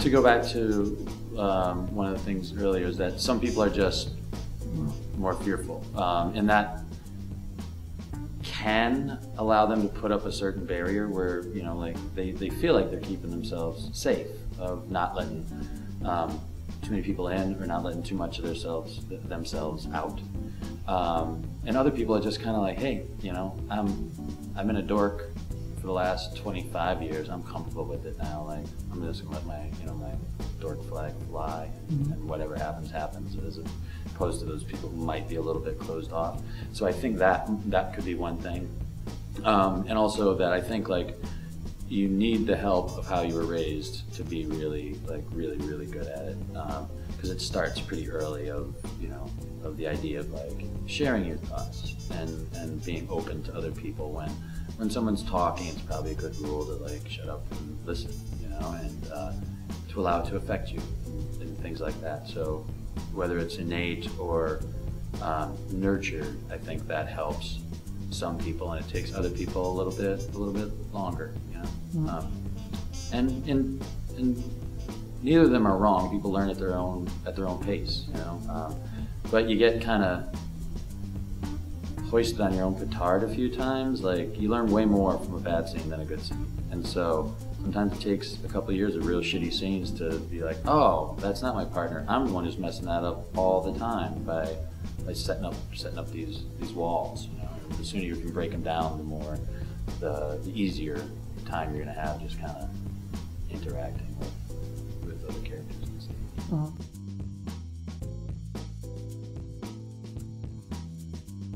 to go back to um, one of the things earlier is that some people are just more fearful, um, and that can allow them to put up a certain barrier where you know like they, they feel like they're keeping themselves safe of not letting um, too many people in or not letting too much of themselves themselves out. Um, and other people are just kind of like hey you know i'm i've been a dork for the last 25 years i'm comfortable with it now like i'm just gonna let my you know my dork flag fly Mhm. and whatever happens happens as opposed to those people who might be a little bit closed off so i think that that could be one thing um, and also that I think like you need the help of how you were raised to be really like really really good at it because it starts pretty early of you know of the idea of like sharing your thoughts and and being open to other people when when someone's talking it's probably a good rule to like shut up and listen you know and uh, to allow it to affect you and, things like that. So whether it's innate or um, nurtured I think that helps some people and it takes other people a little bit a little bit longer you know? Mhm. um, and and and neither of them are wrong. People learn at their own at their own pace you know? Um, but you get kind of hoisted on your own petard a few times like you learn way more from a bad scene than a good scene. And so sometimes it takes a couple of years of real shitty scenes to be like oh that's not my partner. I'm the one who's messing that up all the time by by setting up setting up these these walls you know? The sooner you can break them down the more the, the easier time you're to have just kind of interacting with, with other characters and stuff.